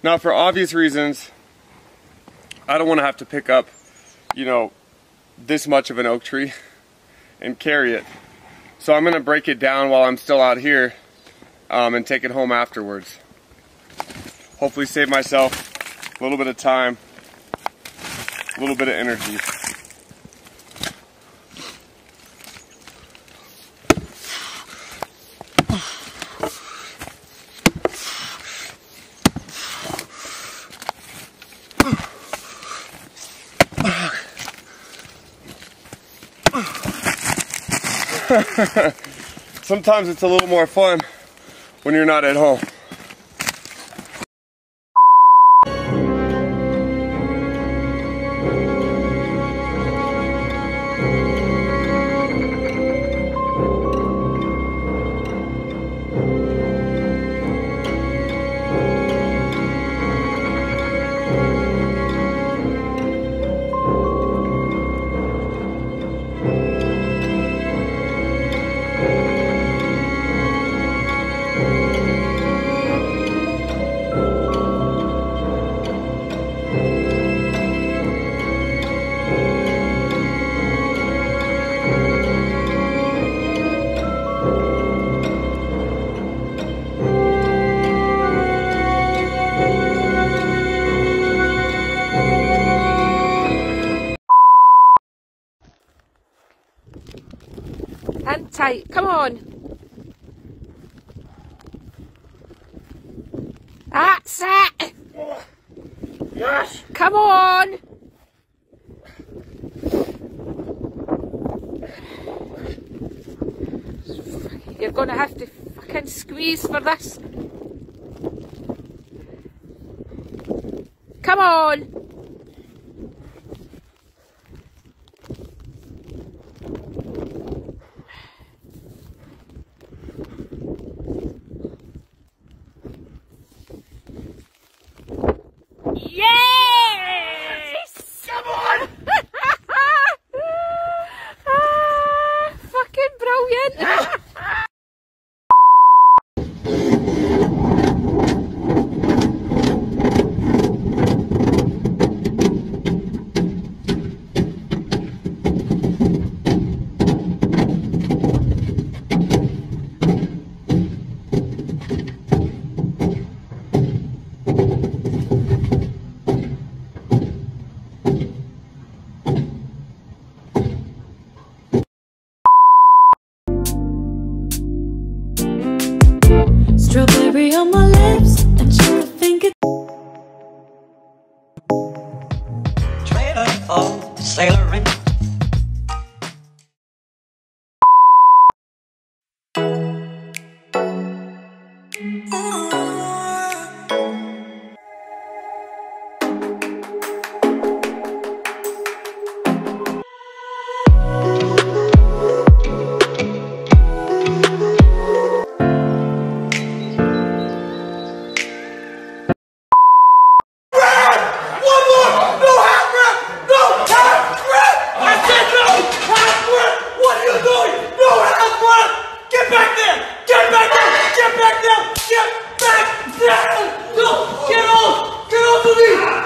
Now, for obvious reasons, I don't want to have to pick up, you know, this much of an oak tree and carry it. So I'm going to break it down while I'm still out here um, and take it home afterwards. Hopefully save myself a little bit of time, a little bit of energy. Sometimes it's a little more fun when you're not at home. Hand tight. Come on. That's it. Yes! Come on. You're going to have to fucking squeeze for this. Come on. Strawberry on my lips and sugar finger. trailer for sailoring. Ooh. Movie!